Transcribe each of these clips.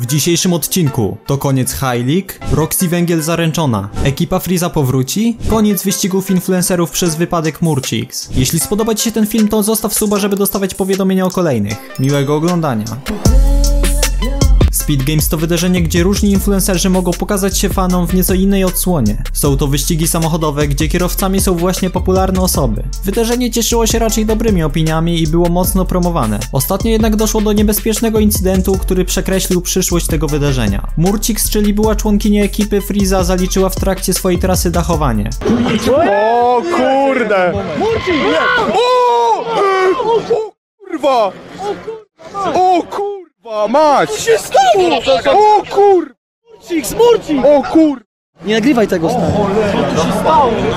W dzisiejszym odcinku to koniec High League, Roxy Węgiel zaręczona, ekipa Freeza powróci, koniec wyścigów influencerów przez wypadek Murciks. Jeśli spodoba Ci się ten film, to zostaw suba, żeby dostawać powiadomienia o kolejnych. Miłego oglądania. Speed Games to wydarzenie, gdzie różni influencerzy mogą pokazać się fanom w nieco innej odsłonie. Są to wyścigi samochodowe, gdzie kierowcami są właśnie popularne osoby. Wydarzenie cieszyło się raczej dobrymi opiniami i było mocno promowane. Ostatnio jednak doszło do niebezpiecznego incydentu, który przekreślił przyszłość tego wydarzenia. Murcix, czyli była członkini ekipy Freeza, zaliczyła w trakcie swojej trasy dachowanie. O kurde! O! O kurwa! O kurwa, mać! Co się stało? O kur... Murcik, Murcik! O kur... Nie nagrywaj tego stary.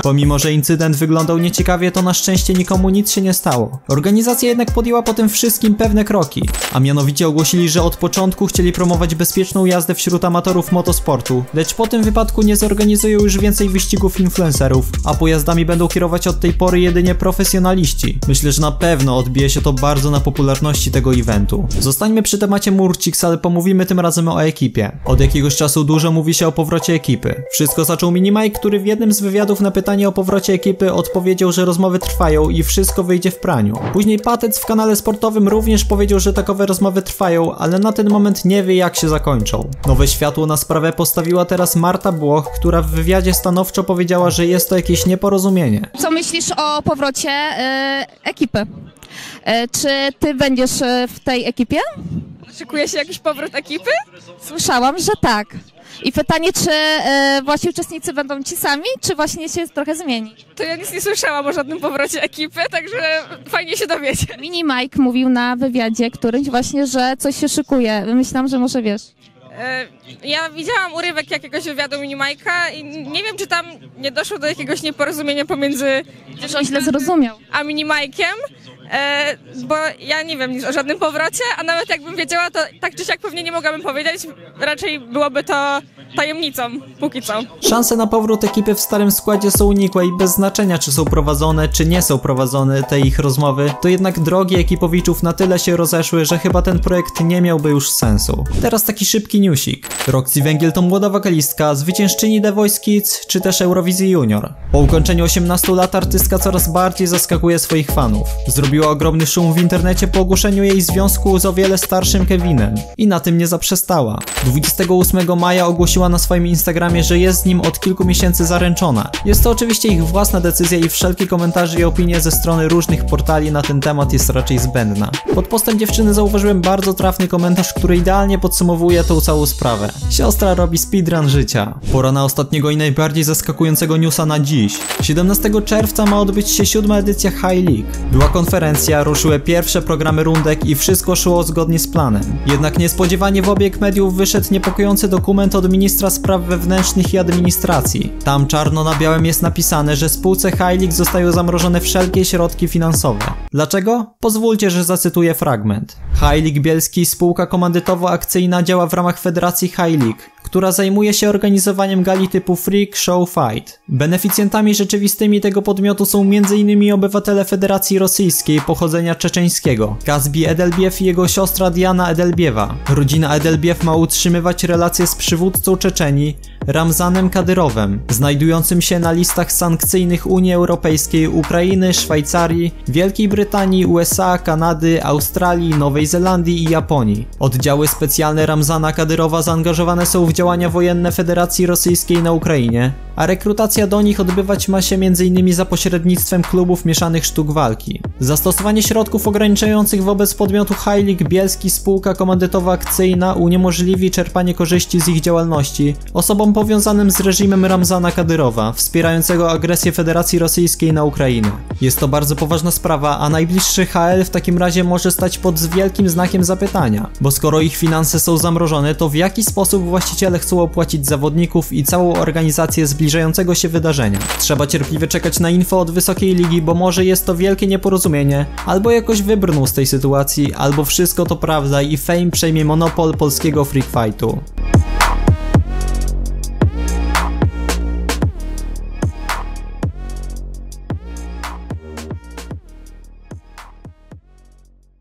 Pomimo, że incydent wyglądał nieciekawie, to na szczęście nikomu nic się nie stało. Organizacja jednak podjęła po tym wszystkim pewne kroki, a mianowicie ogłosili, że od początku chcieli promować bezpieczną jazdę wśród amatorów motosportu, lecz po tym wypadku nie zorganizują już więcej wyścigów influencerów, a pojazdami będą kierować od tej pory jedynie profesjonaliści. Myślę, że na pewno odbije się to bardzo na popularności tego eventu. Zostańmy przy temacie Murciks, ale pomówimy tym razem o ekipie. Od jakiegoś czasu dużo mówi się o powrocie ekipy. Wszystko zaczął Minimike, który w jednym z wywiadów na pytanie o powrocie ekipy odpowiedział, że rozmowy trwają i wszystko wyjdzie w praniu. Później Patec w kanale sportowym również powiedział, że takowe rozmowy trwają, ale na ten moment nie wie jak się zakończą. Nowe światło na sprawę postawiła teraz Marta Błoch, która w wywiadzie stanowczo powiedziała, że jest to jakieś nieporozumienie. Co myślisz o powrocie e, ekipy? E, czy ty będziesz e, w tej ekipie? Szykuje się jakiś powrót ekipy? Słyszałam, że tak. I pytanie, czy e, właśnie uczestnicy będą ci sami, czy właśnie się trochę zmieni? To ja nic nie słyszałam o żadnym powrocie ekipy, także fajnie się dowiecie. Mini Mike mówił na wywiadzie którymś właśnie, że coś się szykuje. Myślałam, że może wiesz. E, Ja widziałam urywek jakiegoś wywiadu Minimajka i nie wiem, czy tam nie doszło do jakiegoś nieporozumienia pomiędzy Że on źle zrozumiał. a Minimajkiem, e, bo ja nie wiem nic o żadnym powrocie, a nawet jakbym wiedziała, to tak czy siak pewnie nie mogłabym powiedzieć. Raczej byłoby to tajemnicą, póki co. Szanse na powrót ekipy w starym składzie są unikłe i bez znaczenia czy są prowadzone, czy nie są prowadzone te ich rozmowy, to jednak drogi ekipowiczów na tyle się rozeszły, że chyba ten projekt nie miałby już sensu. Teraz taki szybki newsik. Roxy Węgiel to młoda wokalistka, zwyciężczyni The Voice Kids, czy też Eurowizji Junior. Po ukończeniu 18 lat artystka coraz bardziej zaskakuje swoich fanów. Zrobiła ogromny szum w internecie po ogłoszeniu jej związku z o wiele starszym Kevinem. I na tym nie zaprzestała. 28 maja ogłosiła na swoim Instagramie, że jest z nim od kilku miesięcy zaręczona. Jest to oczywiście ich własna decyzja i wszelkie komentarze i opinie ze strony różnych portali na ten temat jest raczej zbędna. Pod postem dziewczyny zauważyłem bardzo trafny komentarz, który idealnie podsumowuje tą całą sprawę. Siostra robi speedrun życia. Pora na ostatniego i najbardziej zaskakującego newsa na dziś. 17 czerwca ma odbyć się siódma edycja High League. Była konferencja, ruszyły pierwsze programy rundek i wszystko szło zgodnie z planem. Jednak niespodziewanie w obieg mediów wyszedł niepokojący dokument od ministra spraw wewnętrznych i administracji. Tam czarno na białym jest napisane, że spółce League zostają zamrożone wszelkie środki finansowe. Dlaczego? Pozwólcie, że zacytuję fragment. League Bielski, spółka komandytowo-akcyjna działa w ramach Federacji League która zajmuje się organizowaniem gali typu Freak Show Fight. Beneficjentami rzeczywistymi tego podmiotu są m.in. obywatele Federacji Rosyjskiej pochodzenia czeczeńskiego, Kazbi Edelbiew i jego siostra Diana Edelbiewa. Rodzina Edelbiew ma utrzymywać relacje z przywódcą Czeczenii, Ramzanem Kadyrowem, znajdującym się na listach sankcyjnych Unii Europejskiej, Ukrainy, Szwajcarii, Wielkiej Brytanii, USA, Kanady, Australii, Nowej Zelandii i Japonii. Oddziały specjalne Ramzana Kadyrowa zaangażowane są w działania wojenne Federacji Rosyjskiej na Ukrainie, a rekrutacja do nich odbywać ma się m.in. za pośrednictwem klubów mieszanych sztuk walki. Zastosowanie środków ograniczających wobec podmiotu League Bielski spółka komandytowo-akcyjna uniemożliwi czerpanie korzyści z ich działalności powiązanym z reżimem Ramzana Kadyrowa, wspierającego agresję Federacji Rosyjskiej na Ukrainę. Jest to bardzo poważna sprawa, a najbliższy HL w takim razie może stać pod wielkim znakiem zapytania, bo skoro ich finanse są zamrożone, to w jaki sposób właściciele chcą opłacić zawodników i całą organizację zbliżającego się wydarzenia? Trzeba cierpliwie czekać na info od Wysokiej Ligi, bo może jest to wielkie nieporozumienie, albo jakoś wybrnął z tej sytuacji, albo wszystko to prawda i Fame przejmie monopol polskiego freak fightu.